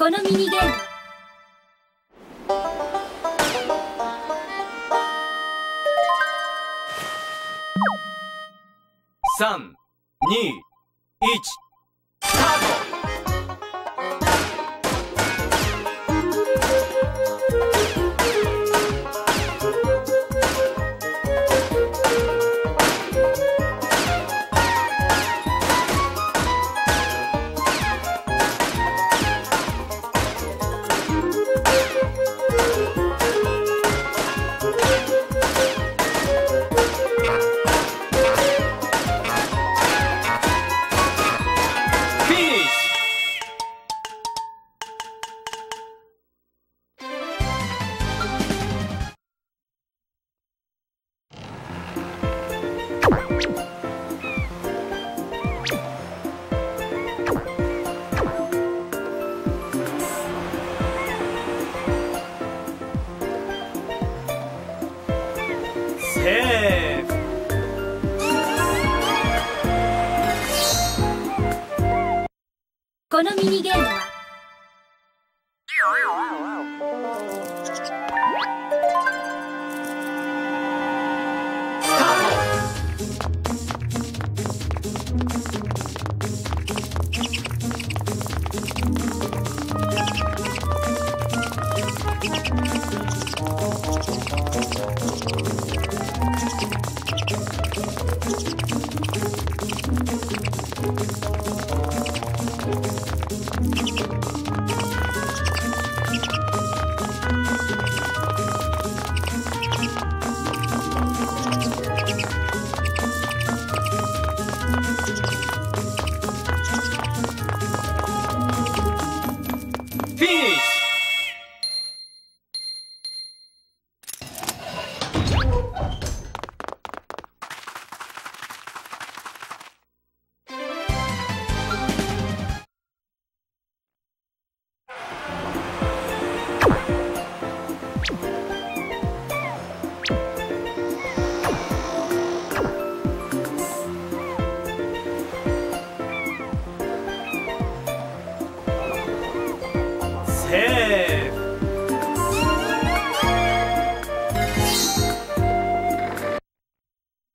このミニゲーム。三、二、一、スタート。このミニゲームは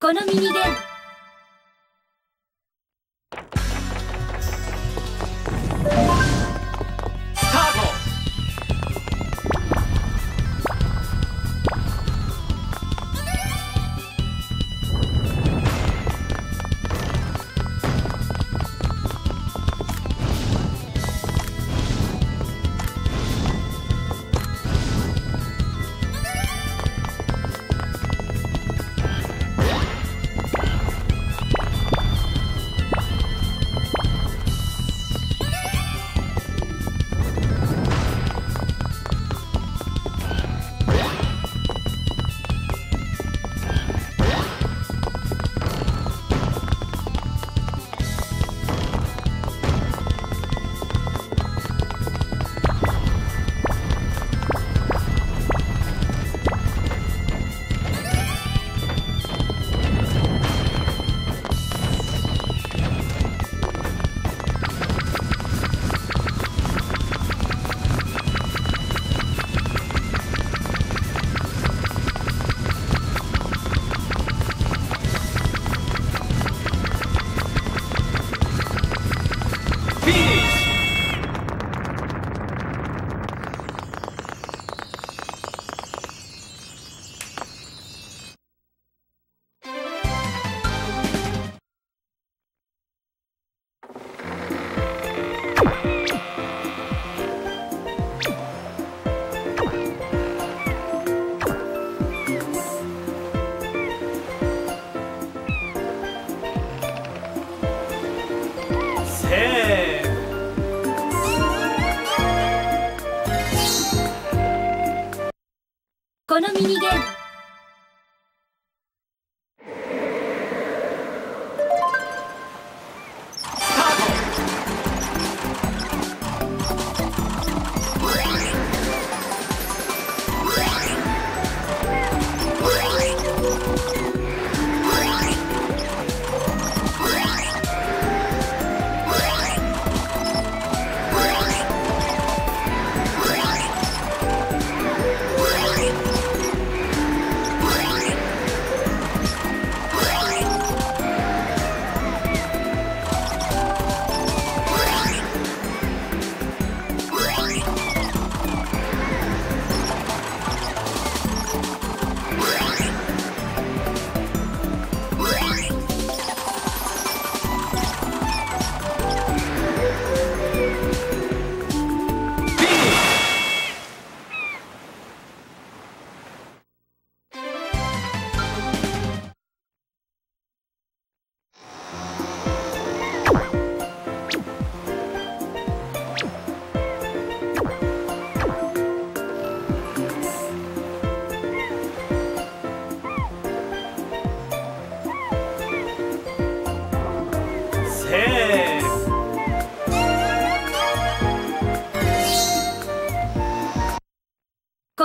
このミニゲ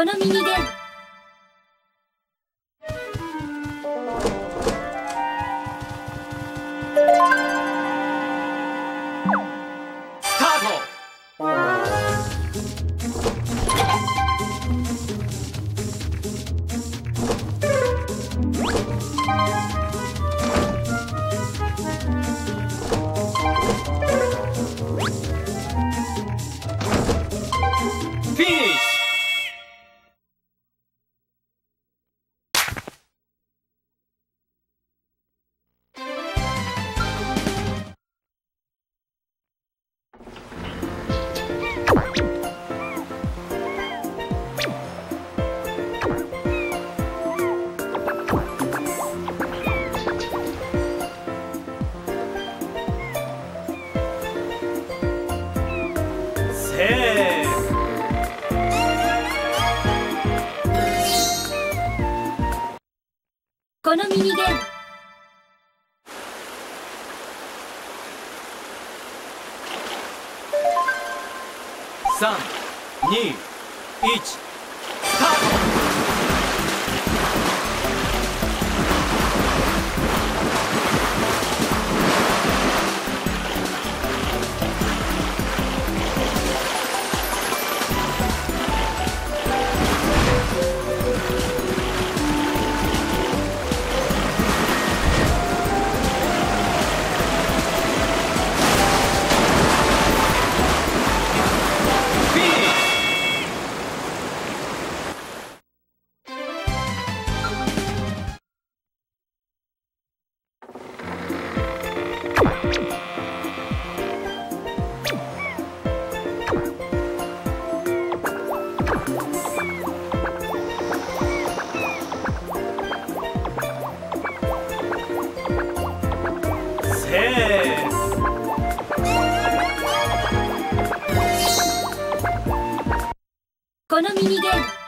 この右で321このミニゲーム。